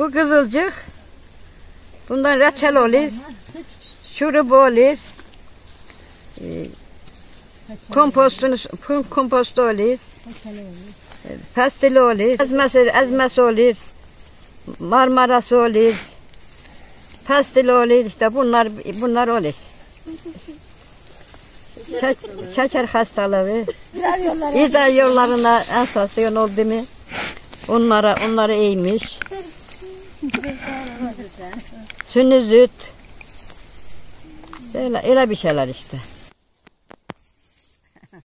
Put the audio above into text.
Bu kızılcık. Bundan reçel olur. Şurubu olur. Ee, kompostunu, kompostu olur. Pestili olur. Ezmesi, ezmesi olur. Marmarası olur. Pestili olur. işte bunlar bunlar olur. Şek- şeker hastalığı. İdrar yollarına enflasyon oldu mu? Onlara onları eğmiş. Sünni süt. Öyle, öyle bir şeyler işte.